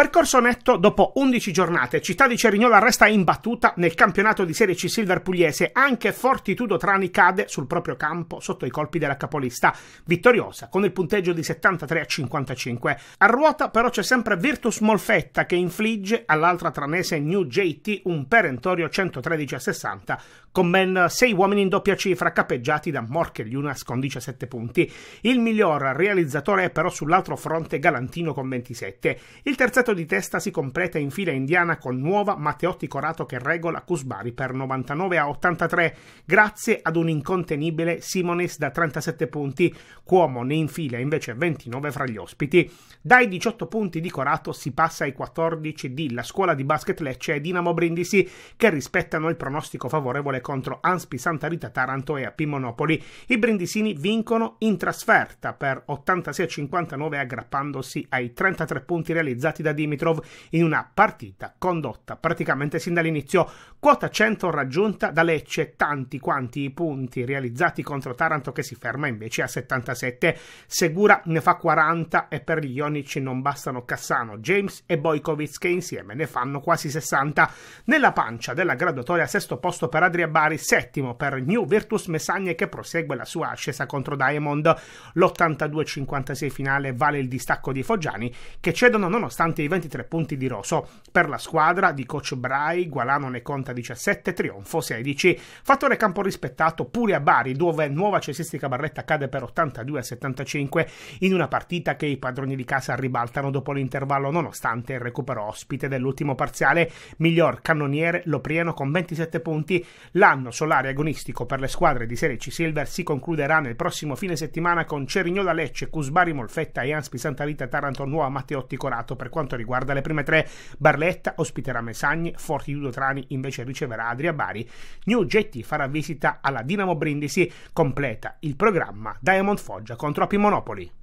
Percorso netto dopo 11 giornate, Città di Cerignola resta imbattuta nel campionato di Serie C Silver Pugliese, anche Fortitudo Trani cade sul proprio campo sotto i colpi della capolista, vittoriosa con il punteggio di 73 a 55. A ruota però c'è sempre Virtus Molfetta che infligge all'altra tranese New JT un perentorio 113 a 60, con ben 6 uomini in doppia cifra capeggiati da Morche Lunas con 17 punti. Il miglior realizzatore è però sull'altro fronte Galantino con 27. Il terzetto quartetto di testa si completa in fila indiana con nuova Matteotti Corato che regola Cusbari per 99 a 83 grazie ad un incontenibile Simonis da 37 punti, Cuomo ne infila invece 29 fra gli ospiti. Dai 18 punti di Corato si passa ai 14 di la scuola di basket Lecce e Dinamo Brindisi che rispettano il pronostico favorevole contro Anspi Santa Rita Taranto e AP Monopoli. I brindisini vincono in trasferta per 86 a 59 aggrappandosi ai 33 punti realizzati da Dimitrov in una partita condotta praticamente sin dall'inizio. Quota 100 raggiunta da Lecce, tanti quanti i punti realizzati contro Taranto che si ferma invece a 77. Segura ne fa 40 e per gli ionici non bastano Cassano, James e Bojkovic che insieme ne fanno quasi 60. Nella pancia della graduatoria sesto posto per Adria Bari, settimo per New Virtus Messagne che prosegue la sua ascesa contro Diamond. L'82-56 finale vale il distacco di Foggiani che cedono nonostante i 23 punti di Rosso. Per la squadra di coach Brai, Gualano ne conta 17, trionfo 16. Fattore campo rispettato pure a Bari, dove nuova cesistica Barletta cade per 82 a 75 in una partita che i padroni di casa ribaltano dopo l'intervallo nonostante il recupero ospite dell'ultimo parziale. Miglior cannoniere Loprieno con 27 punti. L'anno solare agonistico per le squadre di Serie C Silver si concluderà nel prossimo fine settimana con Cerignola Lecce, Cusbari Molfetta e Anspi Santa Rita Taranto Nuova Matteotti Corato per quanto riguarda le prime tre. Barletta ospiterà Mesagne, Fortitudo Trani invece riceverà Adria Bari. New JT farà visita alla Dinamo Brindisi, completa il programma Diamond Foggia contro Api Monopoli.